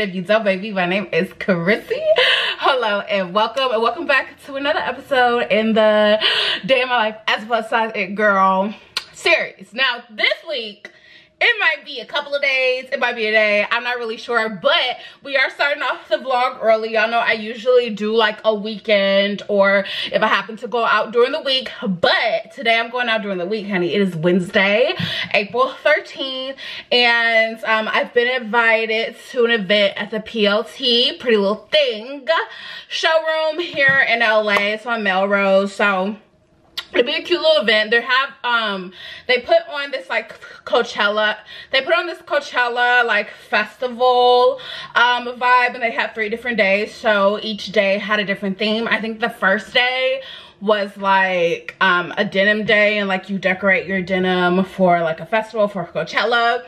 it if you don't, baby, my name is Chrissy. Hello and welcome, and welcome back to another episode in the Day of My Life as a Plus Size It Girl series. Now, this week, it might be a couple of days it might be a day i'm not really sure but we are starting off the vlog early. Y'all know i usually do like a weekend or if i happen to go out during the week but today i'm going out during the week honey. It is wednesday april 13th and um, i've been invited to an event at the plt pretty little thing showroom here in la so on melrose so it'll be a cute little event. They have um they put on this like coachella they put on this coachella like festival um vibe and they had three different days. So each day had a different theme. I think the first day was like um, a denim day and like you decorate your denim for like a festival for Coachella.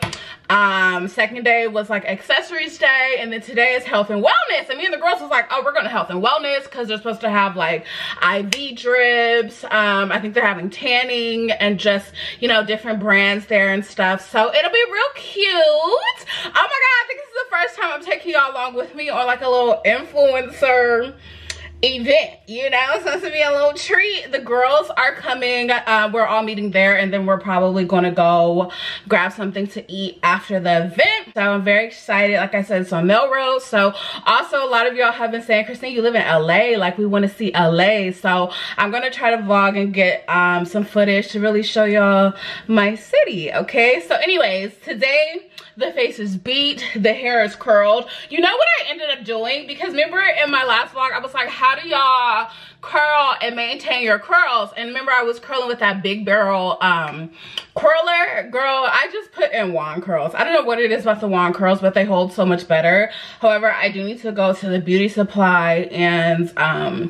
Um, second day was like accessories day and then today is health and wellness. And me and the girls was like, oh, we're going to health and wellness because they're supposed to have like IV drips. Um, I think they're having tanning and just, you know, different brands there and stuff. So it'll be real cute. Oh my God, I think this is the first time I'm taking y'all along with me or like a little influencer event you know? So it's gonna be a little treat. The girls are coming uh, we're all meeting there and then we're probably gonna go grab something to eat after the event. So i'm very excited like i said it's on melrose. So also a lot of y'all have been saying christine you live in la like we want to see la so i'm gonna try to vlog and get um, some footage to really show y'all my city okay? So anyways today the face is beat the hair is curled. You know what i ended up doing? Because remember in my last vlog i was like how do y'all curl and maintain your curls. And remember i was curling with that big barrel um curler? Girl i just put in wand curls. I don't know what it is about the wand curls but they hold so much better. However i do need to go to the beauty supply and um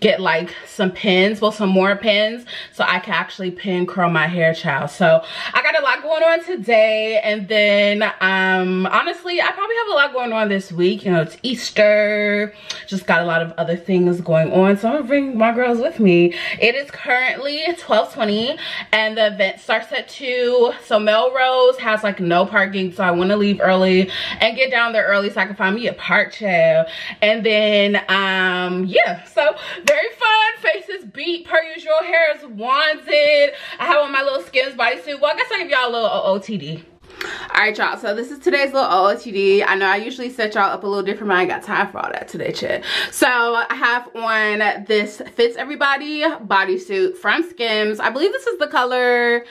get like some pins well some more pins so i can actually pin curl my hair child. So i got a lot going on today and then um honestly i probably have a lot going on this week. You know it's easter. Just got a lot of other things going on so i'm bring my girls with me. It is currently 12:20, and the event starts at 2 so melrose has like no parking so i want to leave early and get down there early so i can find me a park chair. And then um yeah so very fun. Faces beat per usual hair is wanted. I have on my little skims bodysuit. Well i guess i'll give y'all a little otd all right y'all. So this is today's little ootd i know i usually set y'all up a little different but i got time for all that today chat so i have on this fits everybody bodysuit from skims. I believe this is the color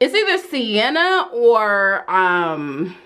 it's either sienna or um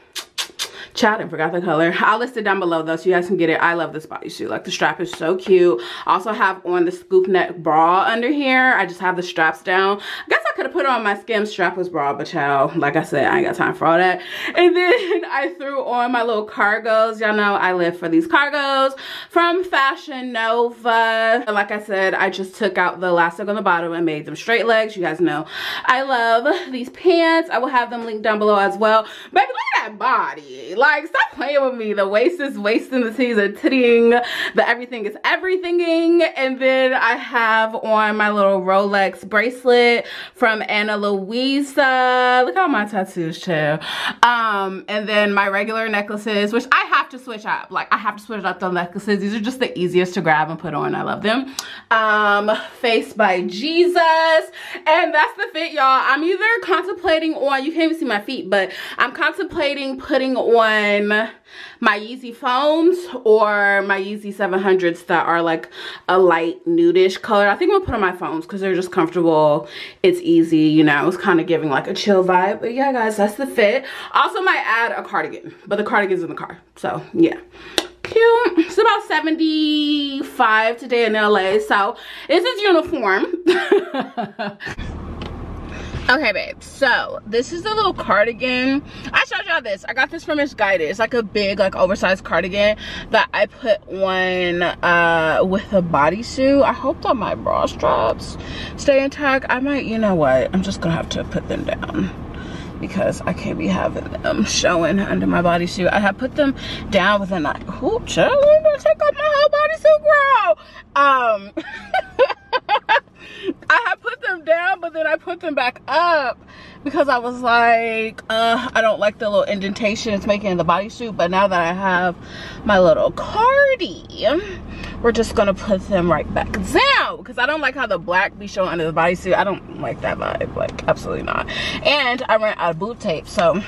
Child, and forgot the color. I'll list it down below though so you guys can get it. I love this bodysuit. Like the strap is so cute. Also have on the scoop neck bra under here. I just have the straps down. I guess I could have put on my skim strapless bra, but child, like I said, I ain't got time for all that. And then I threw on my little cargos. Y'all know I live for these cargos from Fashion Nova. Like I said, I just took out the elastic on the bottom and made them straight legs. You guys know I love these pants. I will have them linked down below as well. Baby, look at that body like, stop playing with me. The waist is wasting, the titties are tittying, the everything is everythinging. And then I have on my little Rolex bracelet from Ana Luisa. Look at all my tattoos, chill. Um, and then my regular necklaces, which I have to switch up. Like, I have to switch up the necklaces. These are just the easiest to grab and put on. I love them. Um, Face by Jesus. And that's the fit, y'all. I'm either contemplating on, you can't even see my feet, but I'm contemplating putting on on my Yeezy foams or my Yeezy 700s that are like a light nudish color. I think I'm gonna put on my foams because they're just comfortable. It's easy, you know, it's kind of giving like a chill vibe. But yeah, guys, that's the fit. Also might add a cardigan, but the cardigan's in the car. So yeah cute it's about 75 today in la so this is uniform Okay, babe. So this is a little cardigan. I showed y'all this. I got this from Missguided. It's like a big, like oversized cardigan that I put on uh, with a bodysuit. I hope that my bra straps stay intact. I might, you know what? I'm just gonna have to put them down because I can't be having them showing under my bodysuit. I have put them down with a knife. Ooh, chill. I'm gonna take off my whole bodysuit, girl. Um, I have put them down but then I put them back up because I was like, uh, I don't like the little indentation it's making in the bodysuit. But now that I have my little cardi, we're just gonna put them right back down because I don't like how the black be showing under the bodysuit. I don't like that vibe, like absolutely not. And I ran out of boob tape, so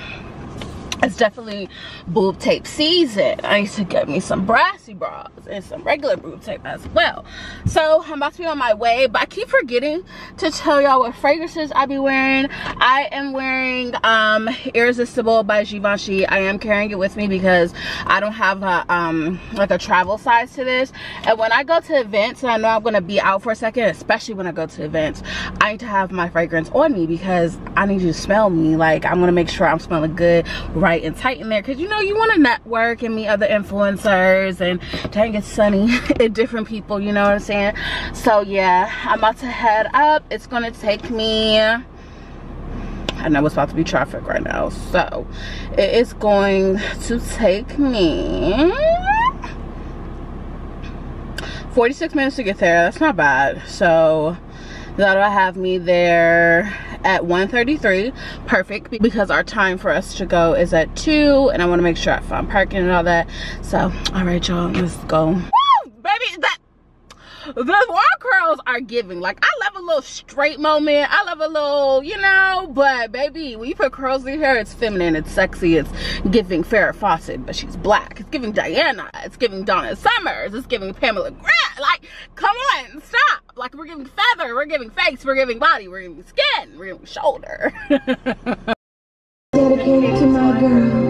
it's definitely boob tape season. I need to get me some brassy bras and some regular boob tape as well. So I'm about to be on my way, but I keep forgetting to tell y'all what fragrances I be wearing. I am wearing um, Irresistible by Givenchy. I am carrying it with me because I don't have a, um, like a travel size to this. And when I go to events, and I know I'm gonna be out for a second, especially when I go to events, I need to have my fragrance on me because I need you to smell me. Like I'm gonna make sure I'm smelling good right and tight in there because you know you want to network and meet other influencers and dang it's sunny and different people you know what i'm saying? So yeah i'm about to head up. It's gonna take me I know it's about to be traffic right now so it is going to take me 46 minutes to get there. That's not bad. So that'll have me there at 1:33, perfect because our time for us to go is at 2 and I want to make sure I find parking and all that. So, all right, y'all, let's go. The wall curls are giving. Like i love a little straight moment. I love a little you know but baby when you put curls in hair it's feminine it's sexy it's giving farrah fawcett but she's black. It's giving diana it's giving donna summers it's giving pamela grant. Like come on stop. Like we're giving feather we're giving face we're giving body we're giving skin we're giving shoulder. Dedicated to my girls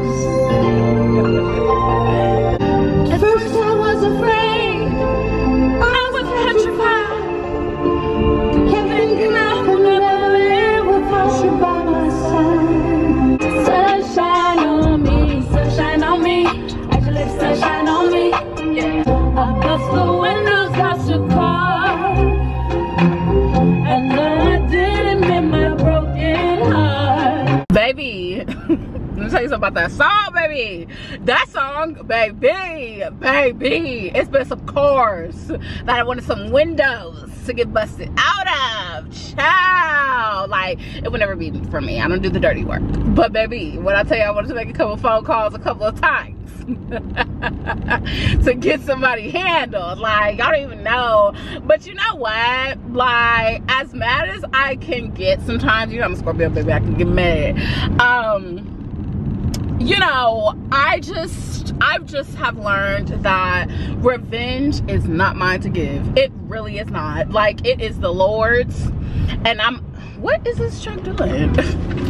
about that song, baby. That song, baby, baby. It's been some cars that I wanted some windows to get busted out of. Ciao. Like, it would never be for me. I don't do the dirty work. But baby, when I tell you I wanted to make a couple phone calls a couple of times to get somebody handled. Like, y'all don't even know. But you know what? Like, as mad as I can get sometimes, you know I'm a Scorpio, baby. I can get mad. Um, you know, I just, I've just have learned that revenge is not mine to give. It really is not. Like, it is the Lord's. And I'm, what is this truck doing?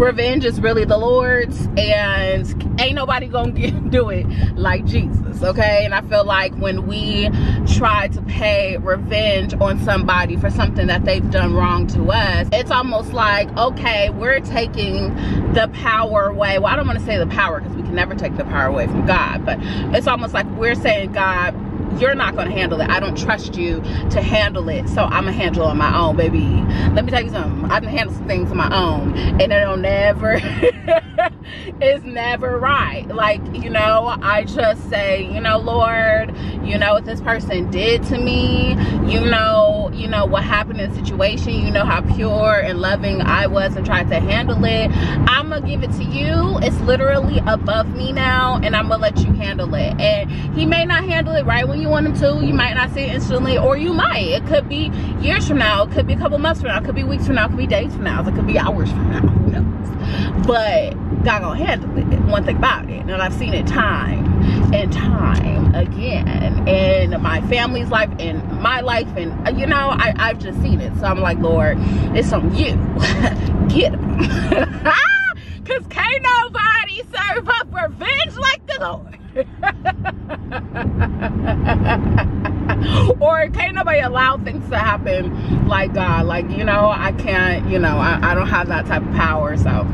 revenge is really the Lord's and ain't nobody gonna get, do it like Jesus, okay? And I feel like when we try to pay revenge on somebody for something that they've done wrong to us, it's almost like, okay, we're taking the power away. Well, I don't wanna say the power because we can never take the power away from God, but it's almost like we're saying, God, you're not gonna handle it. I don't trust you to handle it. So I'm gonna handle it on my own, baby. Let me tell you something. I can handle some things on my own. And it'll never, it's never right. Like, you know, I just say, you know, Lord, you know what this person did to me. You know, you know what happened in the situation. You know how pure and loving I was and tried to handle it. I'm gonna give it to you. It's literally above me now and I'm gonna let you handle it. And he may not handle it right when you want him to. You might not see it instantly, or you might. It could be years from now. It could be a couple months from now. It could be weeks from now. It could be days from now. It could be hours from now. Who knows? But God gonna handle it. One thing about it, and I've seen it time and time again in my family's life, in my life, and uh, you know, I, I've just seen it. So I'm like, Lord, it's on you. Get him. Cause can't nobody serve up revenge like the Lord. or can't nobody allow things to happen like God. Like, you know, I can't, you know, I, I don't have that type of power. So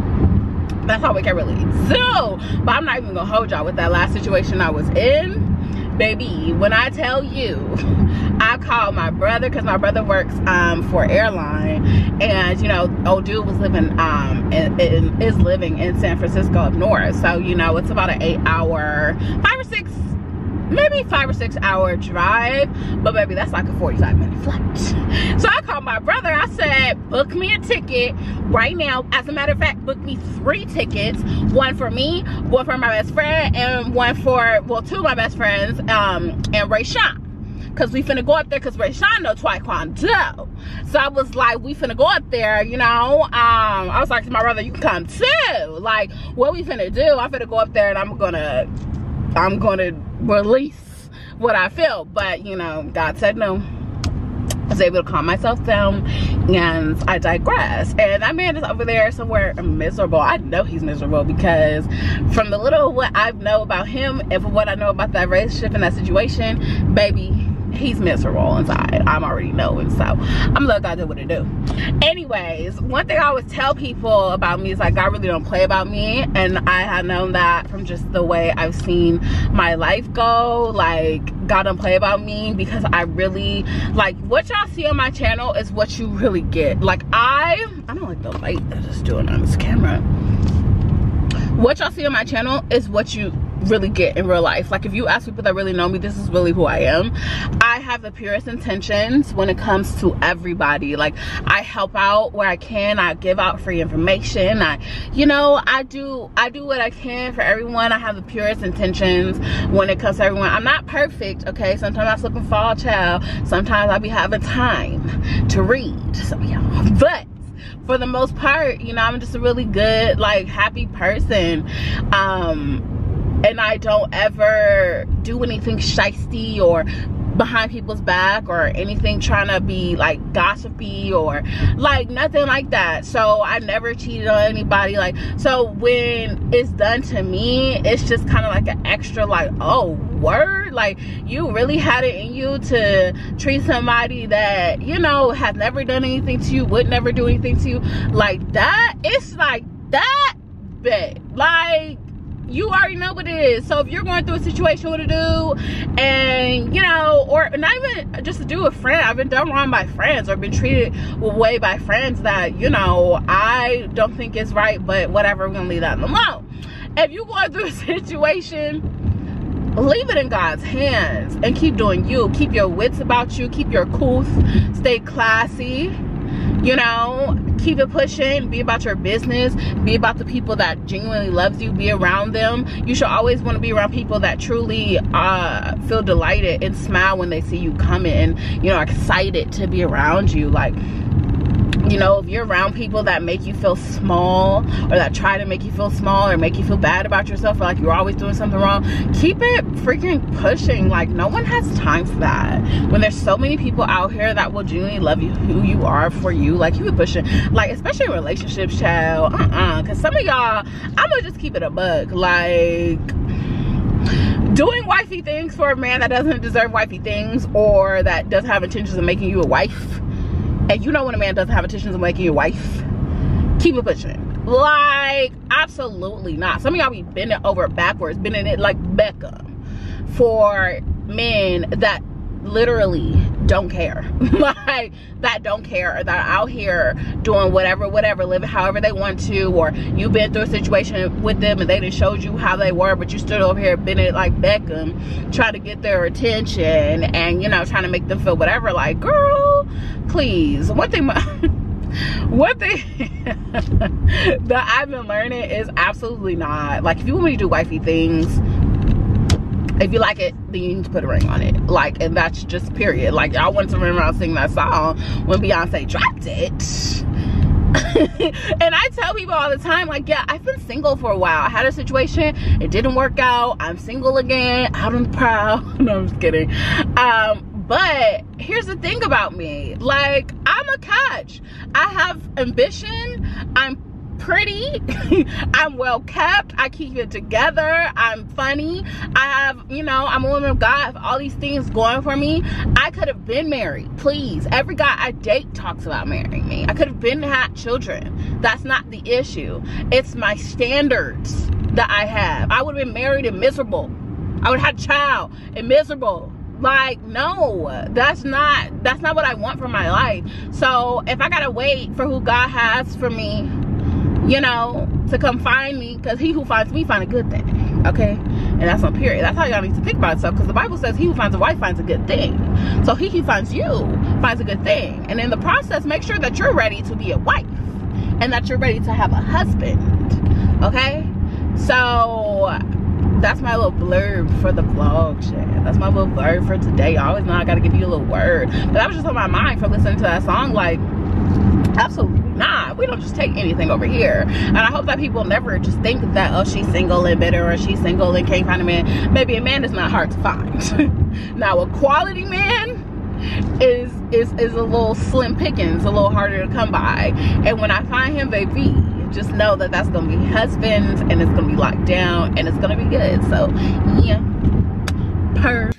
that's all we can really do. But I'm not even gonna hold y'all with that last situation I was in. Baby, when I tell you, I called my brother because my brother works um, for airline and you know, old dude was living um in, in, is living in San Francisco up north. So, you know, it's about an eight hour, five or six maybe five or six hour drive but baby that's like a 45 minute flight so i called my brother i said book me a ticket right now as a matter of fact book me three tickets one for me one for my best friend and one for well two of my best friends um and ray sean because we finna go up there because Ray Sean know Taekwondo. So I was like, we finna go up there, you know. Um, I was like to my brother, you can come too. Like, what we finna do? I'm finna go up there and I'm gonna I'm gonna release what I feel. But you know, God said no. I was able to calm myself down and I digress. And that man is over there somewhere miserable. I know he's miserable because from the little what I know about him and from what I know about that relationship and that situation, baby, he's miserable inside i'm already knowing so i'm let god do what it do. Anyways one thing i always tell people about me is like god really don't play about me and i have known that from just the way i've seen my life go. Like god don't play about me because i really like what y'all see on my channel is what you really get. Like i i don't like the light that is doing on this camera what y'all see on my channel is what you really get in real life. Like if you ask people that really know me this is really who i am. I have the purest intentions when it comes to everybody. Like i help out where i can. I give out free information. I you know i do i do what i can for everyone. I have the purest intentions when it comes to everyone. I'm not perfect okay? Sometimes i slip and fall child. Sometimes i be having time to read. So yeah. But for the most part you know i'm just a really good like happy person. Um and I don't ever do anything shisty or behind people's back or anything trying to be like gossipy or like nothing like that. So i never cheated on anybody like so when it's done to me it's just kind of like an extra like oh word? Like you really had it in you to treat somebody that you know has never done anything to you would never do anything to you. Like that it's like that bad like you already know what it is. So if you're going through a situation with a dude and, you know, or not even just to do with friend, I've been done wrong by friends or been treated way by friends that, you know, I don't think is right, but whatever, we're gonna leave that alone. If you're going through a situation, leave it in God's hands and keep doing you. Keep your wits about you, keep your cool, stay classy you know keep it pushing be about your business be about the people that genuinely loves you be around them. You should always want to be around people that truly uh, feel delighted and smile when they see you coming and you know excited to be around you. Like you know if you're around people that make you feel small or that try to make you feel small or make you feel bad about yourself or like you're always doing something wrong keep it freaking pushing. Like no one has time for that. When there's so many people out here that will genuinely love you who you are for you like keep it pushing. Like especially in relationships child. Uh-uh. Because some of y'all i'm gonna just keep it a bug like doing wifey things for a man that doesn't deserve wifey things or that doesn't have intentions of making you a wife and you know when a man doesn't have intentions of making you a wife? Keep it pushing. Like absolutely not. Some of y'all be bending over backwards bending it like beckham for men that literally don't care. Like that don't care. Or that out here doing whatever whatever living however they want to or you've been through a situation with them and they didn't showed you how they were but you stood over here bending it like Beckham trying to get their attention and you know trying to make them feel whatever. Like girl please. One thing one thing that I've been learning is absolutely not. Like if you want me to do wifey things if you like it then you need to put a ring on it like and that's just period like y'all want to run around singing that song when beyonce dropped it and I tell people all the time, like, yeah, I've been single for a while. I had a situation, it didn't work out. I'm single again, out the prowl. no, I'm just kidding. Um, but here's the thing about me, like, I'm a catch. I have ambition. I'm pretty. I'm well kept. I keep it together. I'm funny. I have you know i'm a woman of god. All these things going for me. I could have been married. Please. Every guy i date talks about marrying me. I could have been had children. That's not the issue. It's my standards that i have. I would have been married and miserable. I would have had a child and miserable. Like no that's not that's not what i want for my life. So if i gotta wait for who god has for me you know, to come find me because he who finds me find a good thing. okay? And that's on period. That's how y'all need to think about itself because the Bible says he who finds a wife finds a good thing. So he who finds you finds a good thing. And in the process, make sure that you're ready to be a wife and that you're ready to have a husband, okay? So that's my little blurb for the vlog shit. That's my little blurb for today. I always know I gotta give you a little word. But that was just on my mind from listening to that song. Like, absolutely not. We don't just take anything over here. And I hope that people never just think that, oh, she's single and bitter or she's single and can't find a man. Maybe a man is not hard to find. now, a quality man is is is a little slim pickings, a little harder to come by. And when I find him, baby, just know that that's gonna be husbands and it's gonna be locked down and it's gonna be good. So, yeah. Per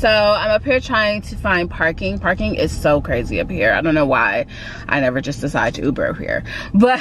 so i'm up here trying to find parking. Parking is so crazy up here. I don't know why i never just decide to uber up here. But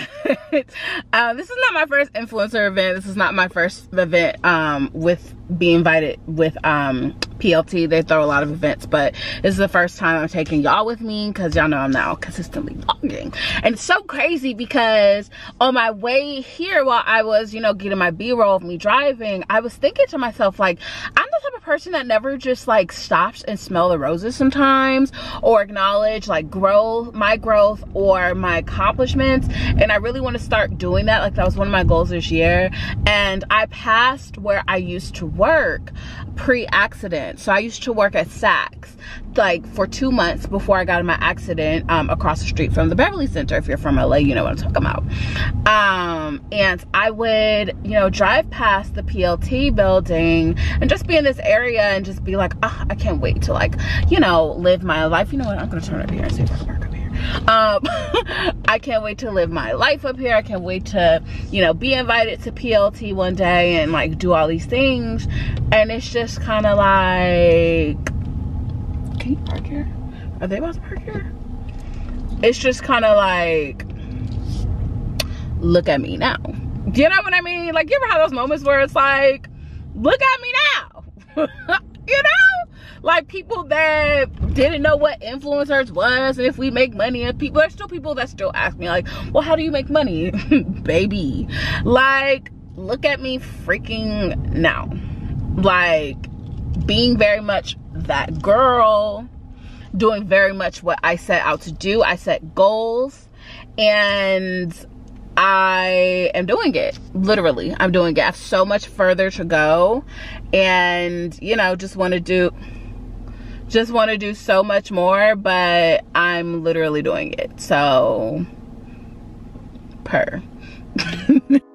uh, this is not my first influencer event. This is not my first event um, with being invited with um, PLT. They throw a lot of events, but this is the first time I'm taking y'all with me because y'all know I'm now consistently vlogging. And it's so crazy because on my way here while I was, you know, getting my B-roll of me driving, I was thinking to myself, like, I'm the type of person that never just like stops and smell the roses sometimes or acknowledge like growth, my growth or my accomplishments. And I really want to start doing that. Like that was one of my goals this year. And I passed where I used to work pre-accident. So I used to work at Saks like for two months before I got in my accident um, across the street from the Beverly Center. If you're from LA, you know what I'm talking about. Um, and I would, you know, drive past the PLT building and just be in this area and just be like, oh, I can't wait to like, you know, live my life. You know what? I'm gonna turn up here and see if I can up here. Um, I can't wait to live my life up here. I can't wait to, you know, be invited to PLT one day and like do all these things. And it's just kind of like, can you park here? Are they about to park here? It's just kind of like, look at me now. You know what I mean? Like, you ever have those moments where it's like, look at me now? you know? Like people that didn't know what influencers was and if we make money and people, there's still people that still ask me like, well, how do you make money? Baby. Like, look at me freaking now. Like, being very much that girl, doing very much what I set out to do. I set goals and I am doing it. Literally, I'm doing it. I have so much further to go and, you know, just want to do just want to do so much more, but I'm literally doing it. So per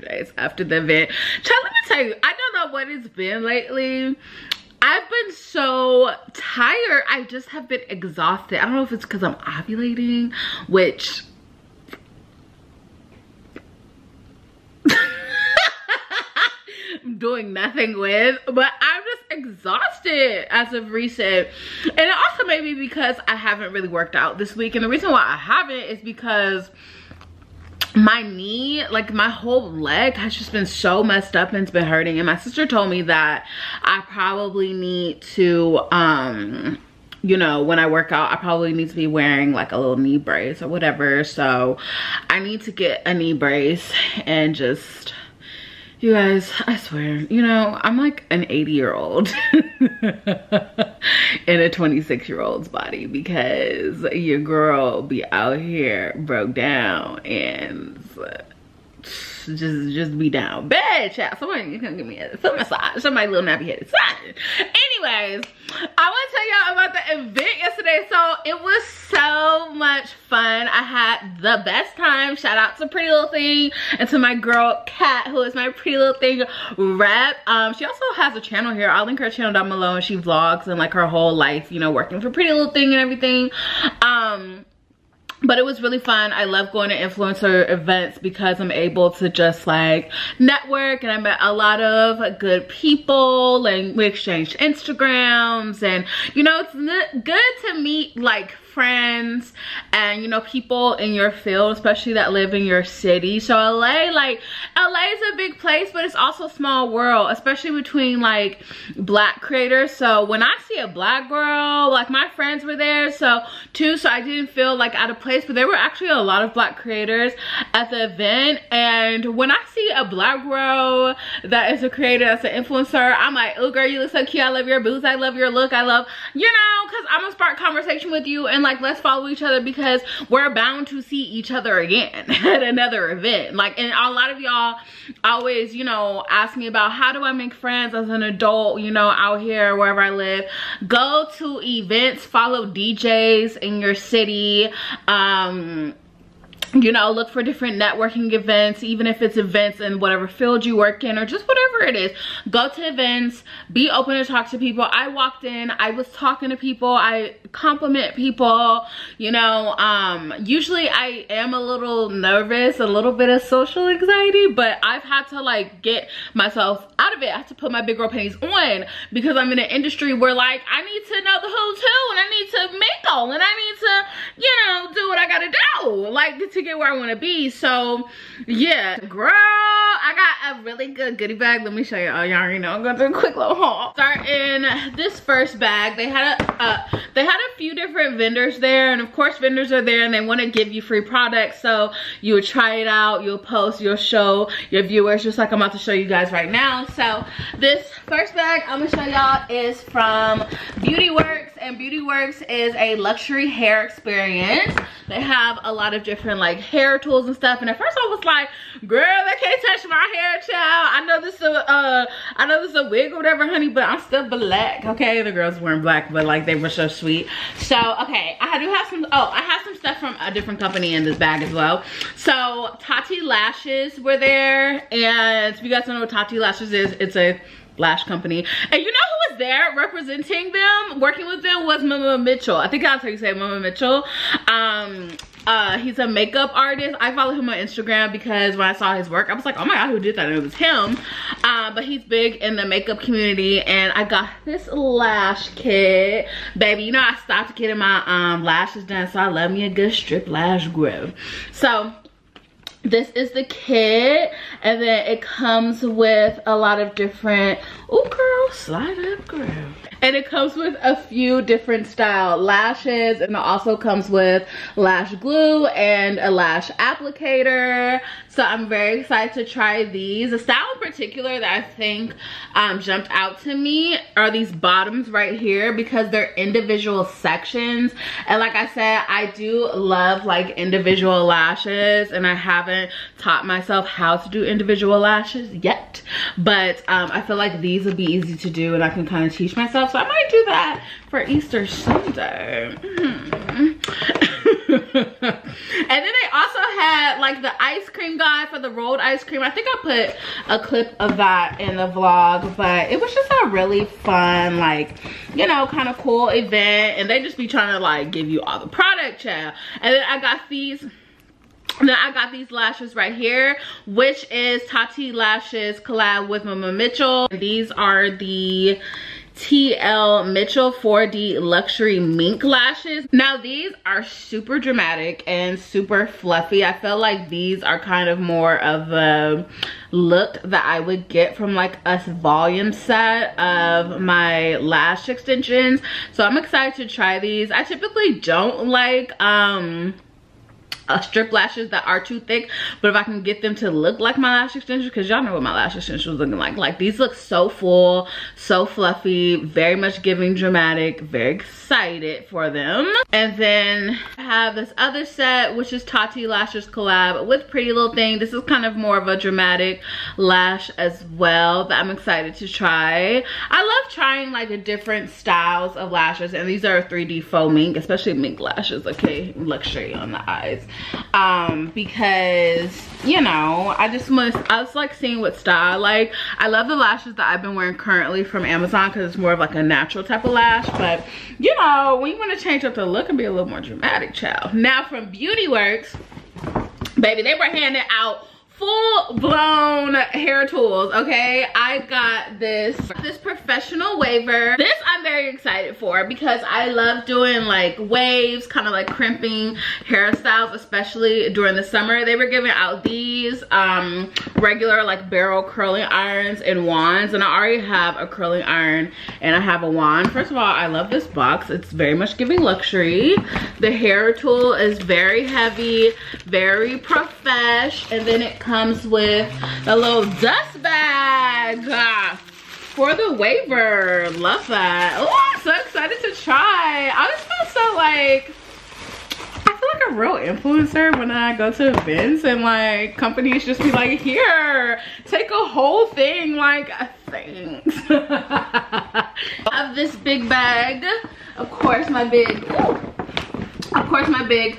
two days after the event. Child, let me tell you, I don't know what it's been lately. I've been so tired. I just have been exhausted. I don't know if it's because I'm ovulating, which I'm doing nothing with, but I'm just exhausted as of recent. And it also may be because I haven't really worked out this week. And the reason why I haven't is because my knee like my whole leg has just been so messed up and it's been hurting. And my sister told me that i probably need to um you know when i work out i probably need to be wearing like a little knee brace or whatever. So i need to get a knee brace and just you guys, I swear, you know, I'm like an 80 year old in a 26 year old's body because your girl be out here broke down and just just be down. Bad child. Somebody you can give me a foot massage. Somebody little nappy headed. Anyways i want to tell y'all about the event yesterday. So it was so much fun. I had the best time. Shout out to pretty little thing and to my girl kat who is my pretty little thing rep. Um she also has a channel here. I'll link her channel down below and she vlogs and like her whole life you know working for pretty little thing and everything. Um but it was really fun. I love going to influencer events because i'm able to just like network and i met a lot of good people and we exchanged instagrams and you know it's good to meet like friends and you know people in your field especially that live in your city. So la like la is a big place but it's also a small world especially between like black creators. So when i see a black girl like my friends were there so too so i didn't feel like out of place but there were actually a lot of black creators at the event. And when i see a black girl that is a creator that's an influencer i'm like oh girl you look so cute. I love your boots. I love your look. I love you know because i'm gonna spark conversation with you and like let's follow each other because we're bound to see each other again at another event. Like and a lot of y'all always you know ask me about how do i make friends as an adult you know out here wherever i live. Go to events follow djs in your city um you know look for different networking events even if it's events in whatever field you work in or just whatever it is. Go to events be open to talk to people. I walked in i was talking to people. I compliment people you know um usually i am a little nervous a little bit of social anxiety but i've had to like get myself out of it. I have to put my big girl panties on because i'm in an industry where like i need to know the who too and i need to mingle and i need to you know do what i gotta do like to get where i want to be. So yeah. Girl i got a really good goodie bag. Let me show you all y'all already know i'm gonna do a quick little haul. Start in this first bag they had a uh, they had a few different vendors there and of course vendors are there and they want to give you free products so you'll try it out you'll post you'll show your viewers just like i'm about to show you guys right now. So this first bag i'm gonna show y'all is from beauty works and beauty works is a luxury hair experience. They have a lot of different like hair tools and stuff and at first i was like girl they can't touch my hair child. I know this is a uh i know this is a wig or whatever honey but i'm still black okay? The girls weren't black but like they were so sweet so okay i do have some oh i have some stuff from a different company in this bag as well. So Tatti Lashes were there and if you guys don't know what Tatti Lashes is it's a lash company. And you know who was there representing them working with them was mama mitchell. I think that's how you say mama mitchell. Um uh he's a makeup artist. I follow him on instagram because when i saw his work i was like oh my god who did that? And it was him. Uh, but he's big in the makeup community and i got this lash kit. Baby you know i stopped getting my um lashes done so i love me a good strip lash grip so this is the kit and then it comes with a lot of different oh girl slide up girl and it comes with a few different style lashes and it also comes with lash glue and a lash applicator. So i'm very excited to try these. The style in particular that i think um, jumped out to me are these bottoms right here because they're individual sections. And like i said i do love like individual lashes and i haven't taught myself how to do individual lashes yet but um, i feel like these would be easy to do and i can kind of teach myself so I might do that for Easter Sunday. Mm. and then they also had like the ice cream guy for the rolled ice cream. I think I put a clip of that in the vlog, but it was just a really fun, like, you know, kind of cool event. And they just be trying to like give you all the product, child. And then I got these then I got these lashes right here, which is Tatti Lashes collab with Mama Mitchell. These are the TL Mitchell 4D Luxury Mink Lashes. Now these are super dramatic and super fluffy. I feel like these are kind of more of a look that I would get from like a volume set of my lash extensions. So I'm excited to try these. I typically don't like um uh, strip lashes that are too thick but if i can get them to look like my lash extensions because y'all know what my lash extensions was looking like. Like these look so full so fluffy very much giving dramatic very excited for them. And then i have this other set which is Tatti Lashes collab with pretty little thing. This is kind of more of a dramatic lash as well that i'm excited to try. I love trying like the different styles of lashes and these are 3d faux mink especially mink lashes okay? Luxury on the eyes um because you know i just must i was like seeing what style like i love the lashes that i've been wearing currently from amazon because it's more of like a natural type of lash but you know you want to change up the look and be a little more dramatic child. Now from beauty works baby they were handing out full-blown hair tools okay? I got this this professional waver. This i'm very excited for because i love doing like waves kind of like crimping hairstyles especially during the summer. They were giving out these um regular like barrel curling irons and wands and i already have a curling iron and i have a wand. First of all i love this box. It's very much giving luxury. The hair tool is very heavy very profesh and then it comes with a little dust bag for the waver. Love that. Oh, I'm so excited to try. I just feel so like, I feel like a real influencer when I go to events and like companies just be like, here, take a whole thing, like thanks. of this big bag. Of course, my big, ooh, of course, my big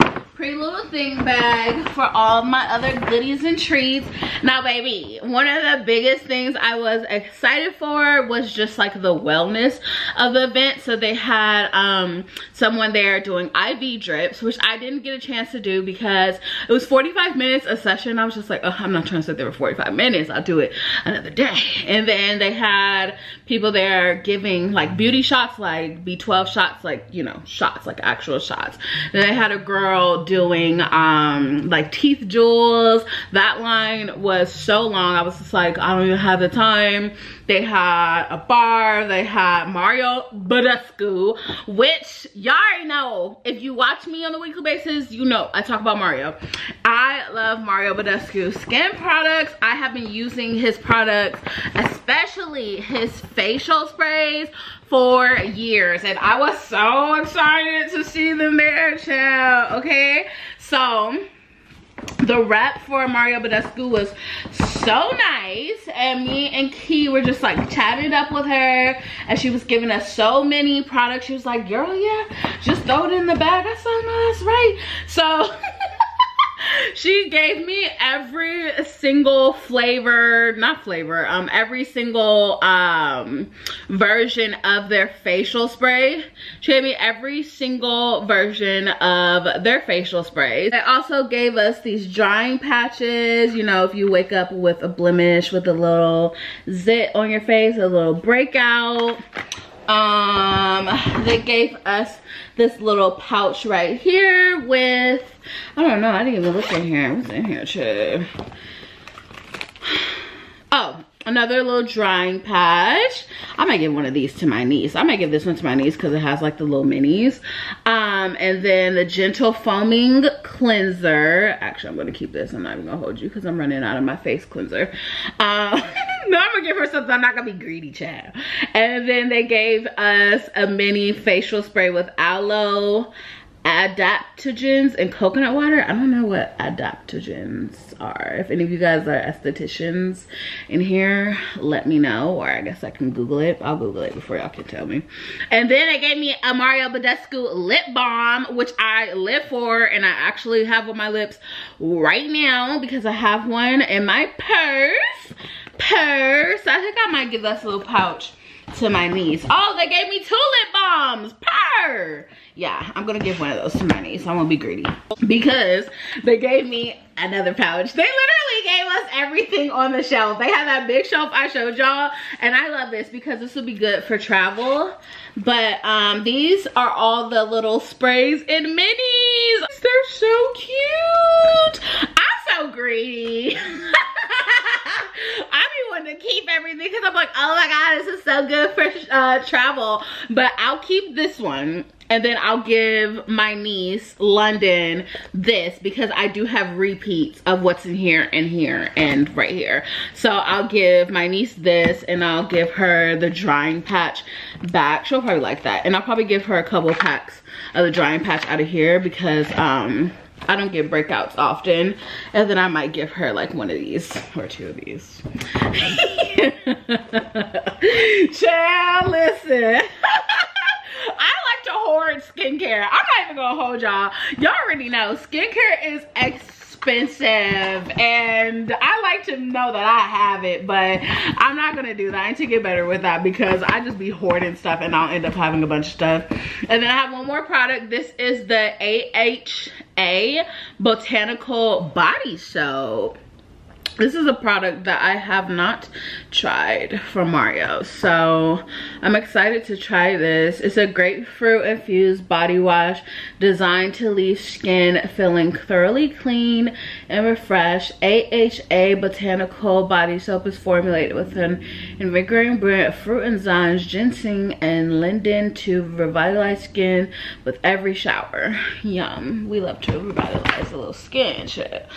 pretty little thing bag for all my other goodies and treats. Now baby one of the biggest things i was excited for was just like the wellness of the event. So they had um someone there doing iv drips which i didn't get a chance to do because it was 45 minutes a session. I was just like oh i'm not trying to sit there for 45 minutes. I'll do it another day. And then they had people there giving like beauty shots like b12 shots like you know shots like actual shots. And they had a girl doing um like teeth jewels. That line was so long. I was just like i don't even have the time they had a bar they had mario badescu which y'all already know. If you watch me on a weekly basis you know i talk about mario. I love mario badescu skin products. I have been using his products especially his facial sprays for years. And I was so excited to see them there. Child okay? So the rep for Mario Badescu was so nice and me and Key were just like chatting up with her and she was giving us so many products. She was like girl yeah just throw it in the bag. I said no that's right? So she gave me every single flavor not flavor um every single um version of their facial spray. She gave me every single version of their facial sprays. They also gave us these drying patches you know if you wake up with a blemish with a little zit on your face a little breakout um they gave us this little pouch right here with i don't know i didn't even look in here. What's in here too oh another little drying patch. I might give one of these to my niece. I might give this one to my niece because it has like the little minis. Um and then the gentle foaming cleanser. Actually i'm gonna keep this. I'm not even gonna hold you because i'm running out of my face cleanser. Um no i'm gonna give her something i'm not gonna be greedy child and then they gave us a mini facial spray with aloe adaptogens and coconut water. I don't know what adaptogens are. If any of you guys are estheticians in here, let me know. Or I guess I can Google it. I'll Google it before y'all can tell me. And then they gave me a Mario Badescu lip balm, which I live for. And I actually have on my lips right now because I have one in my purse. Purse. I think I might give this little pouch to my niece. Oh, they gave me two lip balms. Purr. Yeah, I'm gonna give one of those to my niece. I won't be greedy. Because they gave me another pouch. They literally gave us everything on the shelf. They have that big shelf I showed y'all. And I love this because this will be good for travel. But um, these are all the little sprays and minis. They're so cute. I'm so greedy. I be wanting to keep everything because I'm like, oh my god, this is so good for uh, travel. But I'll keep this one and then I'll give my niece London this because I do have repeats of what's in here and here and right here. So I'll give my niece this and I'll give her the drying patch back. She'll probably like that. And I'll probably give her a couple packs of the drying patch out of here because um I don't get breakouts often. And then I might give her like one of these or two of these. Child, listen. I like to hoard skincare. I'm not even gonna hold y'all. Y'all already know skincare is expensive and I like to know that I have it, but I'm not gonna do that. I need to get better with that because I just be hoarding stuff and I'll end up having a bunch of stuff. And then I have one more product. This is the AHA Botanical Body Soap this is a product that I have not tried from Mario. So I'm excited to try this. It's a grapefruit infused body wash designed to leave skin feeling thoroughly clean and refreshed. AHA Botanical Body Soap is formulated with an invigorating blend of fruit enzymes, ginseng, and linden to revitalize skin with every shower. Yum. We love to revitalize a little skin shit.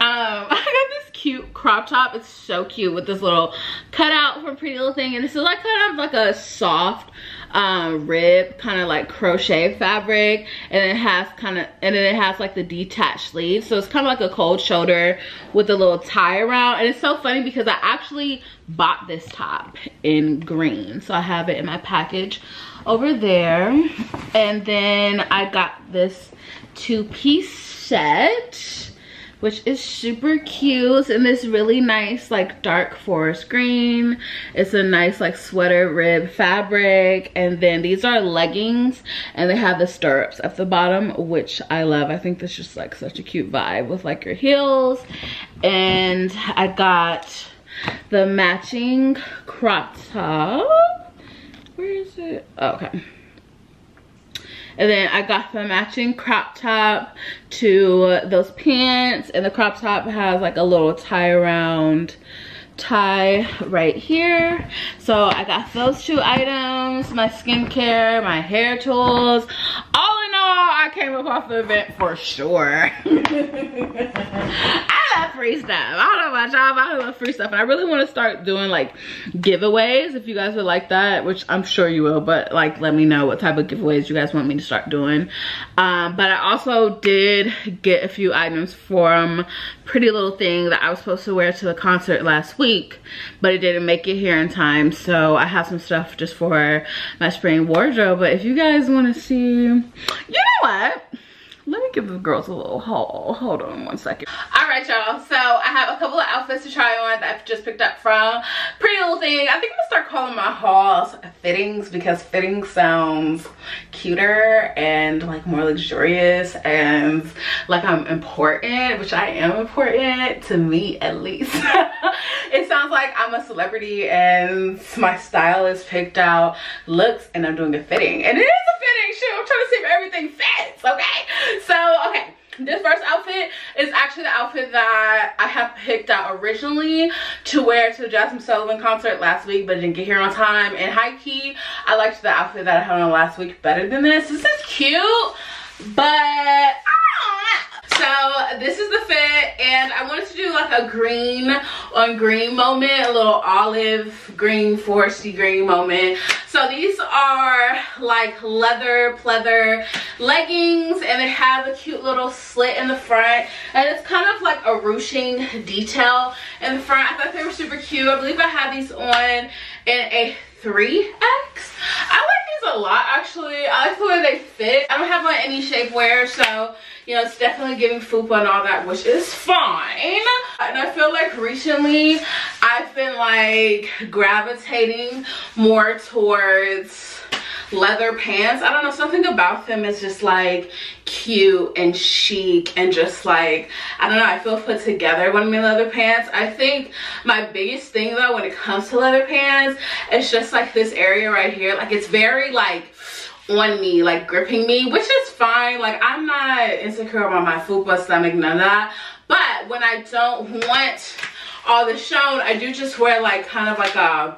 Um, I got this cute crop top. It's so cute with this little cutout from Pretty Little Thing. And this is like kind of like a soft um, rib kind of like crochet fabric. And it has kind of, and then it has like the detached sleeves. So it's kind of like a cold shoulder with a little tie around. And it's so funny because I actually bought this top in green. So I have it in my package over there. And then I got this two-piece set which is super cute and this really nice like dark forest green. It's a nice like sweater rib fabric and then these are leggings and they have the stirrups at the bottom which i love. I think this just like such a cute vibe with like your heels. And i got the matching crop top. Where is it? Oh, okay and then I got the matching crop top to those pants. And the crop top has like a little tie around tie right here. So i got those two items my skincare my hair tools. All in all i came up off the event for sure. I love free stuff. I don't know about y'all but i love free stuff. And i really want to start doing like giveaways if you guys would like that which i'm sure you will but like let me know what type of giveaways you guys want me to start doing. Um, but i also did get a few items from pretty little thing that i was supposed to wear to the concert last week but it didn't make it here in time. So I have some stuff just for my spring wardrobe. But if you guys want to see, you know what? Let me give the girls a little haul. Hold on one second. All right y'all. So i have a couple of outfits to try on that i've just picked up from pretty little thing. I think i'm gonna start calling my hauls fittings because fitting sounds cuter and like more luxurious and like i'm important which i am important to me at least. It sounds like I'm a celebrity and my style is picked out looks and I'm doing a fitting. And it is a fitting shoot. I'm trying to see if everything fits, okay? So, okay this first outfit is actually the outfit that I have picked out originally to wear to the Jazmine Sullivan concert last week but didn't get here on time and high key I liked the outfit that I had on last week better than this this is cute but ah, so this is the fit and I wanted to do like a green on green moment, a little olive green, foresty green moment. So these are like leather pleather leggings and they have a cute little slit in the front and it's kind of like a ruching detail in the front. I thought they were super cute. I believe I have these on in a 3X. I like these a lot actually. I like the way they fit. I don't have on any shapewear so you know, it's definitely giving fupa and all that, which is fine. And I feel like recently I've been like gravitating more towards leather pants. I don't know, something about them is just like cute and chic and just like, I don't know, I feel put together when I'm in leather pants. I think my biggest thing though when it comes to leather pants it's just like this area right here. Like it's very like on me like gripping me which is fine like i'm not insecure about my fupa stomach none of that but when i don't want all this shown i do just wear like kind of like a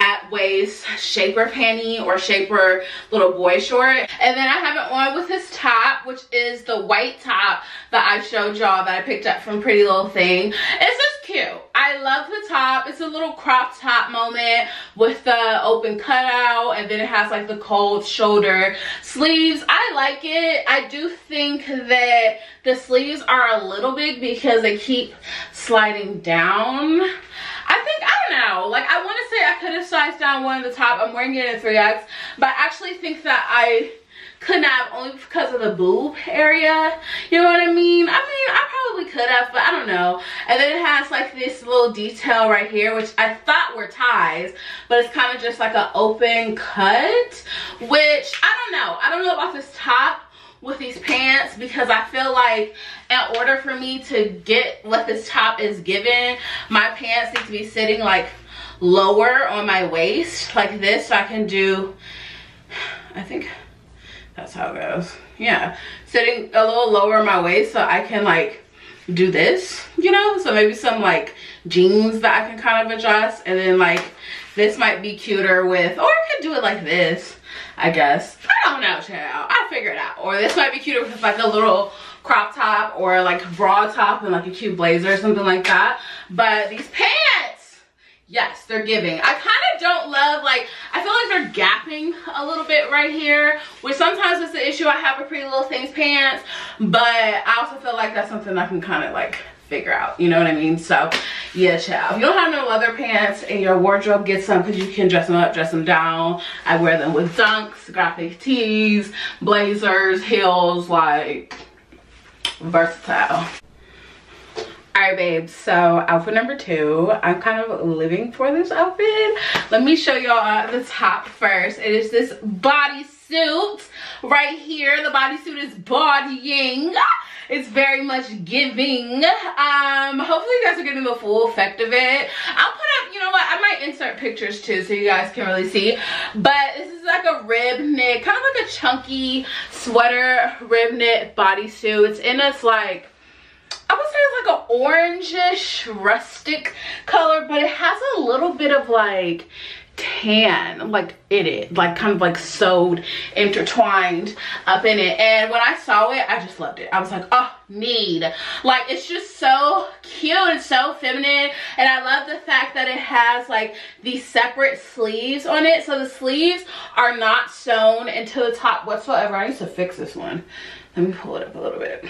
at waist shaper panty or shaper little boy short. And then i have it on with this top which is the white top that i showed y'all that i picked up from pretty little thing. It's just cute. I love the top. It's a little crop top moment with the open cutout and then it has like the cold shoulder sleeves. I like it. I do think that the sleeves are a little big because they keep sliding down. I think, I don't know, like I want to say I could have sized down one of the top. I'm wearing it in 3X, but I actually think that I could not only because of the boob area. You know what i mean? I mean i probably could have but i don't know. And then it has like this little detail right here which i thought were ties but it's kind of just like an open cut which i don't know. I don't know about this top with these pants because I feel like in order for me to get what this top is given, my pants need to be sitting like lower on my waist like this so I can do, I think that's how it goes. Yeah, sitting a little lower on my waist so I can like do this, you know? So maybe some like jeans that I can kind of adjust and then like this might be cuter with, or I could do it like this I guess. I don't know, child. I figure it out. Or this might be cuter with like a little crop top or like bra top and like a cute blazer or something like that. But these pants, yes, they're giving. I kind of don't love, like, I feel like they're gapping a little bit right here, which sometimes is the issue. I have a Pretty Little Things pants, but I also feel like that's something I can kind of like figure out you know what i mean? So yeah child. If you don't have no leather pants in your wardrobe get some because you can dress them up dress them down. I wear them with dunks graphic tees blazers heels like versatile. All right babes so outfit number two. I'm kind of living for this outfit. Let me show y'all the top first. It is this bodysuit right here. The bodysuit is bodying it's very much giving. Um, hopefully you guys are getting the full effect of it. I'll put up, you know what, I might insert pictures too so you guys can really see. But this is like a rib knit, kind of like a chunky sweater rib knit bodysuit. It's in this like, I would say it's like an orangish rustic color, but it has a little bit of like tan like in it like kind of like sewed intertwined up in it. And when i saw it i just loved it. I was like oh need. Like it's just so cute and so feminine. And i love the fact that it has like these separate sleeves on it. So the sleeves are not sewn into the top whatsoever. I need to fix this one. Let me pull it up a little bit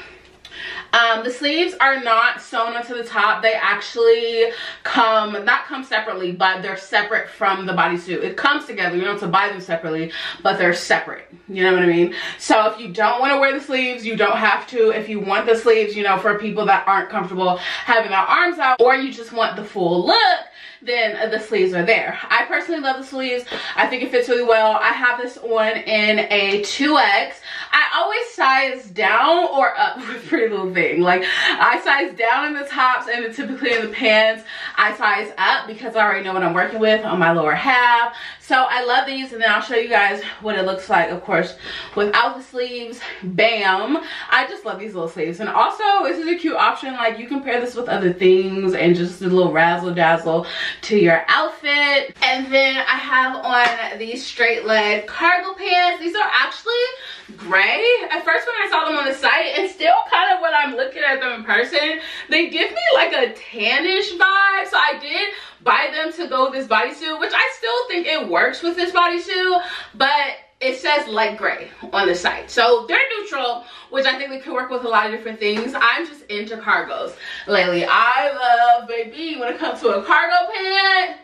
um, the sleeves are not sewn onto the top. They actually come, not come separately, but they're separate from the bodysuit. It comes together, you don't have to buy them separately, but they're separate. You know what I mean? So if you don't want to wear the sleeves, you don't have to. If you want the sleeves, you know, for people that aren't comfortable having their arms out, or you just want the full look, then the sleeves are there. I personally love the sleeves. I think it fits really well. I have this on in a 2X. I always size down or up with Pretty Little Thing. Like I size down in the tops and typically in the pants, I I size up because I already know what I'm working with on my lower half. So I love these and then I'll show you guys what it looks like, of course, without the sleeves. Bam. I just love these little sleeves. And also, this is a cute option. Like, you can pair this with other things and just a little razzle dazzle to your outfit. And then I have on these straight leg cargo pants. These are actually gray. At first when I saw them on the site, and still kind of when I'm looking at them in person, they give me like a tannish vibe. So I did buy them to go this bodysuit, which I still think it works with this bodysuit, but it says light gray on the site so they're neutral which i think they can work with a lot of different things. I'm just into cargos lately. I love baby when it comes to a cargo pant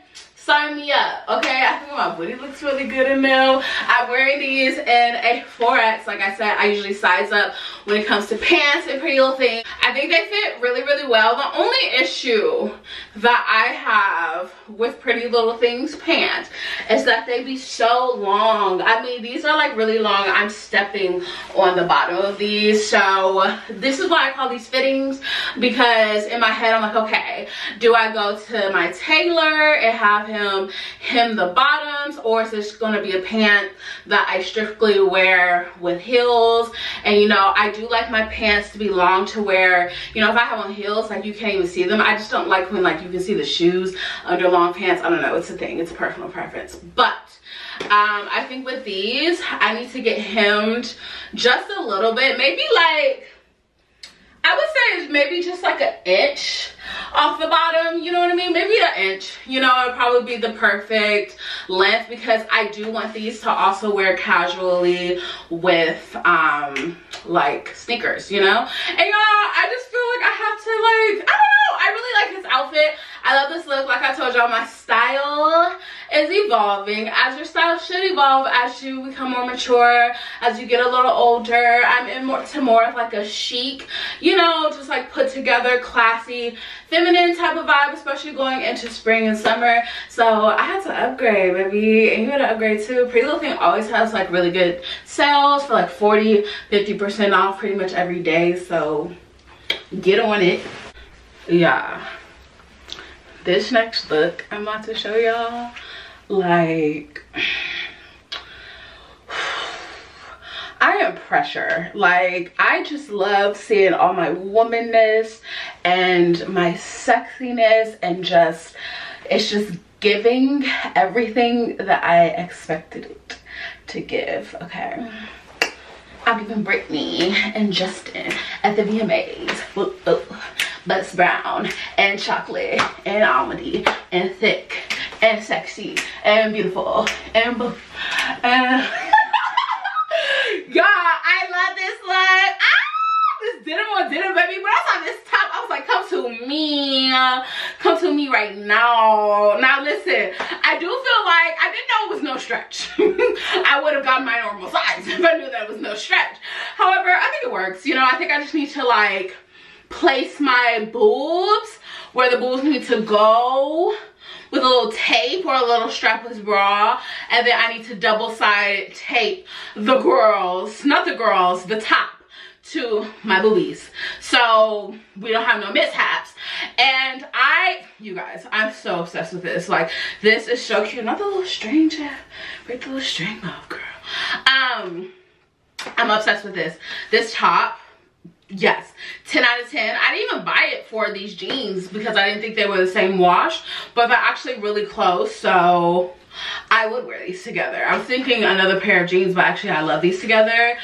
sign me up okay? I think my booty looks really good in them i'm wearing these in a 4x like i said i usually size up when it comes to pants and pretty little things. I think they fit really really well. The only issue that i have with pretty little things pants is that they be so long. I mean these are like really long. I'm stepping on the bottom of these. So this is why i call these fittings because in my head i'm like okay do i go to my tailor and have him hem the bottoms or is this going to be a pant that I strictly wear with heels? And you know I do like my pants to be long to wear. You know if I have on heels like you can't even see them. I just don't like when like you can see the shoes under long pants. I don't know. It's a thing. It's a personal preference. But um I think with these I need to get hemmed just a little bit. Maybe like I would say it's maybe just like an inch off the bottom, you know what I mean? Maybe an inch, you know, it'd probably be the perfect length because I do want these to also wear casually with um like sneakers, you know? And y'all, I just feel like I have to like, I don't know, I really like this outfit. I love this look. Like I told y'all, my style is evolving. As your style should evolve as you become more mature, as you get a little older. I'm in more to more of like a chic, you know, just like put together, classy, feminine type of vibe, especially going into spring and summer. So I had to upgrade, baby. And you gotta upgrade too. Pretty Little Thing always has like really good sales for like 40, 50% off pretty much every day. So get on it. Yeah this next look I'm about to show y'all, like, I am pressure. Like, I just love seeing all my womanness and my sexiness and just, it's just giving everything that I expected it to give, okay? Mm. I'm giving Britney and Justin at the VMAs. Ooh, ooh but it's brown and chocolate and almondy and thick and sexy and beautiful and and y'all i love this look. Ah, this denim on denim baby. When i saw this top i was like come to me come to me right now. Now listen i do feel like i didn't know it was no stretch. I would have got my normal size if i knew that it was no stretch. However i think it works you know. I think i just need to like place my boobs where the boobs need to go with a little tape or a little strapless bra and then I need to double side tape the girls, not the girls, the top to my boobies. So we don't have no mishaps. And I you guys I'm so obsessed with this. Like this is so cute. Not the little string chat break the little string off girl. Um I'm obsessed with this. This top yes. 10 out of 10 i didn't even buy it for these jeans because i didn't think they were the same wash but they're actually really close so i would wear these together. I was thinking another pair of jeans but actually i love these together.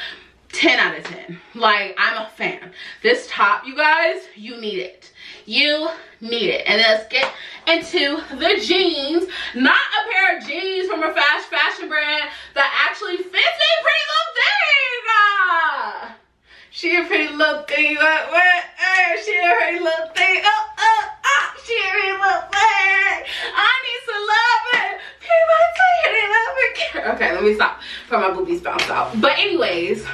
10 out of 10 like i'm a fan. This top you guys you need it. You need it. And let's get into the jeans. Not a pair of jeans from a fast fashion brand that actually fits me pretty little thing ah! She a pretty little thing, uh, what, what? Hey, she a pretty little thing, oh, oh, oh, she a pretty little thing. I need some loving. People love it. Okay, let me stop before my boobies bounce out. But anyways,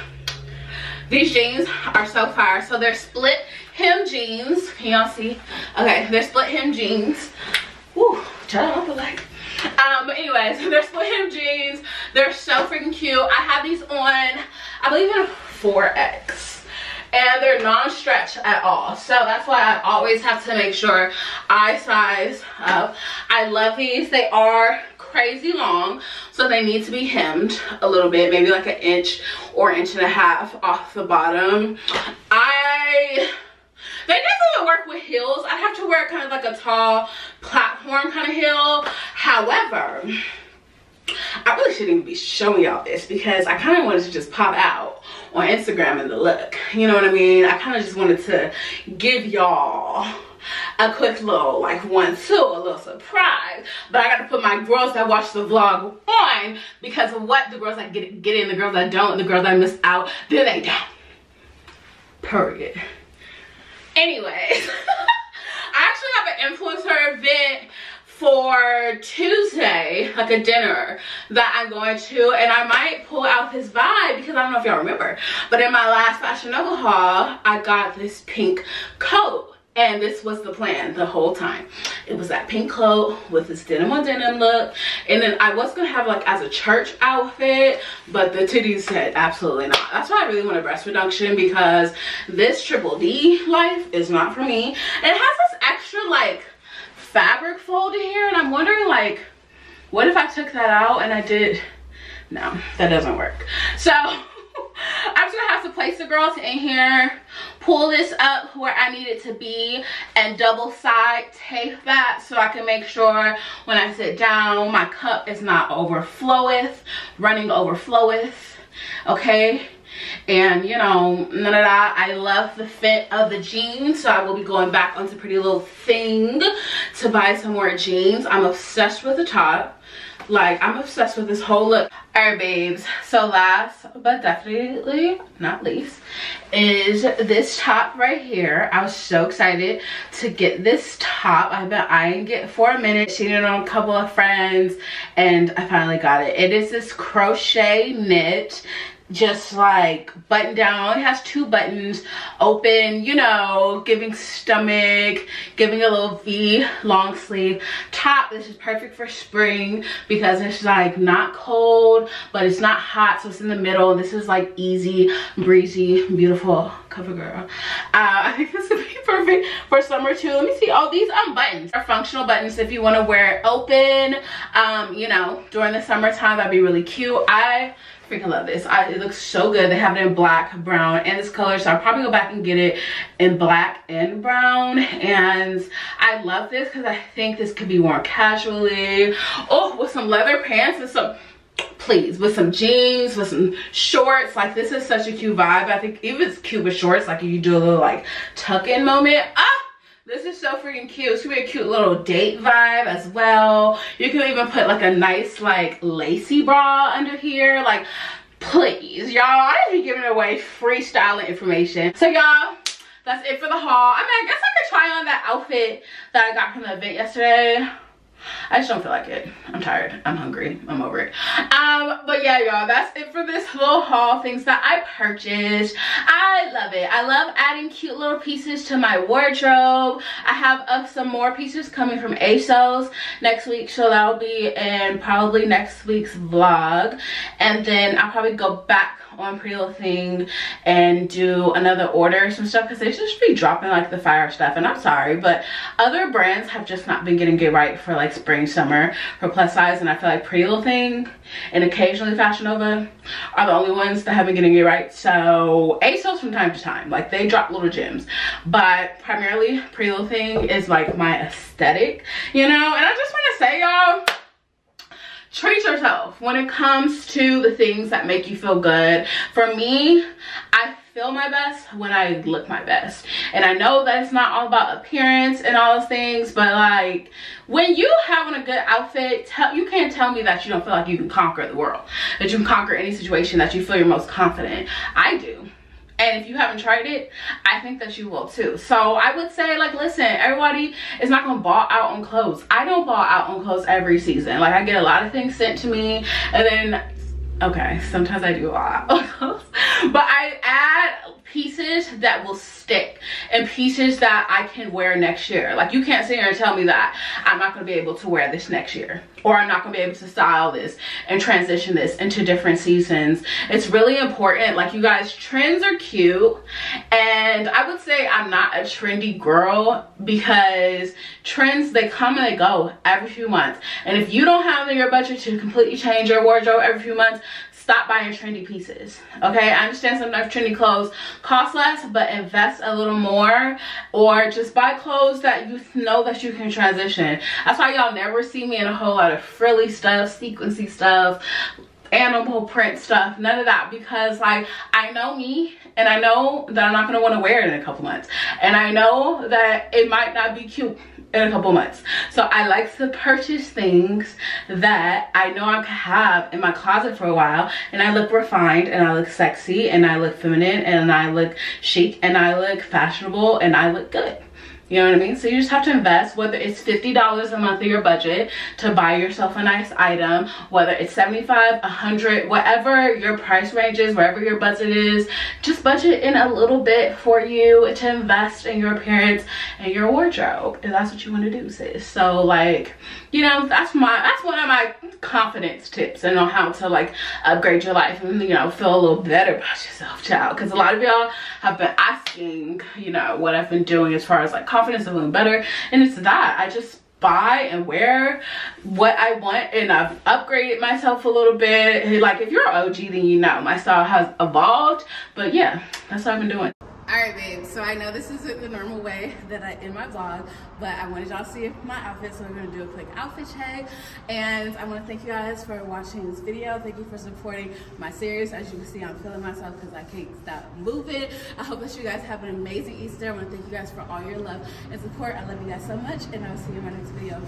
these jeans are so fire. So they're split hem jeans. Can y'all see? Okay, they're split hem jeans. Woo, turn up a like. Um, but anyways, they're split hem jeans. They're so freaking cute. I have these on, I believe in 4X and they're non-stretch at all. So that's why I always have to make sure I size up. I love these. They are crazy long so they need to be hemmed a little bit maybe like an inch or inch and a half off the bottom i they definitely work with heels i have to wear kind of like a tall platform kind of heel however I really shouldn't even be showing y'all this because I kind of wanted to just pop out on Instagram in the look. You know what I mean? I kind of just wanted to give y'all a quick little like one two a little surprise but i got to put my girls that watch the vlog on because of what the girls that get get in the girls that don't the girls that miss out then they don't period anyways i actually have an influencer event for Tuesday, like a dinner that I'm going to, and I might pull out this vibe because I don't know if y'all remember, but in my last Fashion Nova haul, I got this pink coat and this was the plan the whole time. It was that pink coat with this denim on denim look and then i was gonna have like as a church outfit but the titties said absolutely not. That's why i really want a breast reduction because this triple d life is not for me. And it has this extra like fabric folded here and i'm wondering like what if i took that out and i did no that doesn't work so I'm just gonna have to place the girls in here, pull this up where I need it to be, and double side tape that so I can make sure when I sit down, my cup is not overfloweth, running overfloweth, okay? And you know none of that. I love the fit of the jeans so i will be going back onto pretty little thing to buy some more jeans. I'm obsessed with the top. Like i'm obsessed with this whole look. All right babes. So last but definitely not least is this top right here. I was so excited to get this top. I've been eyeing it for a minute it on a couple of friends and i finally got it. It is this crochet knit just like button down. It has two buttons. Open you know giving stomach giving a little v long sleeve. Top this is perfect for spring because it's like not cold but it's not hot so it's in the middle. This is like easy breezy beautiful cover girl. Uh, i think this would be perfect for summer too. Let me see. All oh, these um buttons are functional buttons if you want to wear it open. Um you know during the summertime that'd be really cute. I freaking love this. I, it looks so good. They have it in black brown and this color so i'll probably go back and get it in black and brown. And i love this because i think this could be worn casually. Oh with some leather pants and some please with some jeans with some shorts. Like this is such a cute vibe. I think even it's cute with shorts like if you do a little like tuck in moment ah this is so freaking cute. It's gonna be a cute little date vibe as well. You can even put like a nice like lacy bra under here. Like, please, y'all. I just be giving away freestyling information. So y'all, that's it for the haul. I mean, I guess I could try on that outfit that I got from the event yesterday. I just don't feel like it. I'm tired. I'm hungry. I'm over it. Um, but yeah, y'all, that's it for this little haul. Things that I purchased. I love it. I love adding cute little pieces to my wardrobe. I have uh, some more pieces coming from ASOS next week. So that'll be in probably next week's vlog. And then I'll probably go back on Pretty Little Thing and do another order some stuff because they just be dropping like the fire stuff and I'm sorry but other brands have just not been getting it right for like spring summer for plus size and I feel like Pretty Little Thing and occasionally Fashion Nova are the only ones that have been getting it right. So ASOS from time to time. Like they drop little gems. But primarily Pretty Little Thing is like my aesthetic you know? And I just want to say y'all treat yourself when it comes to the things that make you feel good. For me, I feel my best when I look my best. And I know that it's not all about appearance and all those things, but like when you having a good outfit, tell, you can't tell me that you don't feel like you can conquer the world, that you can conquer any situation that you feel you're most confident. I do and if you haven't tried it i think that you will too so i would say like listen everybody is not gonna ball out on clothes i don't ball out on clothes every season like i get a lot of things sent to me and then okay sometimes i do a lot but i add pieces that will stick and pieces that I can wear next year. Like you can't sit here and tell me that I'm not gonna be able to wear this next year or I'm not gonna be able to style this and transition this into different seasons. It's really important. Like you guys, trends are cute. And I would say I'm not a trendy girl because trends, they come and they go every few months. And if you don't have in your budget to completely change your wardrobe every few months, stop buying trendy pieces okay? I understand some sometimes trendy clothes cost less but invest a little more or just buy clothes that you know that you can transition. That's why y'all never see me in a whole lot of frilly stuff sequency stuff animal print stuff none of that because like i know me and i know that i'm not going to want to wear it in a couple months. And i know that it might not be cute in a couple months. So I like to purchase things that I know I can have in my closet for a while and I look refined and I look sexy and I look feminine and I look chic and I look fashionable and I look good. You know what I mean? So you just have to invest, whether it's $50 a month of your budget to buy yourself a nice item, whether it's 75, 100, whatever your price range is, wherever your budget is, just budget in a little bit for you to invest in your appearance and your wardrobe. And that's what you want to do, sis. So like, you know, that's my, that's one of my confidence tips and on how to like upgrade your life and, you know, feel a little better about yourself, child. Because a lot of y'all have been asking, you know, what I've been doing as far as like confidence and feeling better. And it's that. I just buy and wear what I want and I've upgraded myself a little bit. Like if you're OG then you know my style has evolved. But yeah, that's what I've been doing all right babe. So i know this isn't the normal way that i end my vlog but i wanted y'all to see my outfit so we're to do a quick outfit check. And i want to thank you guys for watching this video. Thank you for supporting my series. As you can see i'm feeling myself because i can't stop moving. I hope that you guys have an amazing easter. I want to thank you guys for all your love and support. I love you guys so much and i'll see you in my next video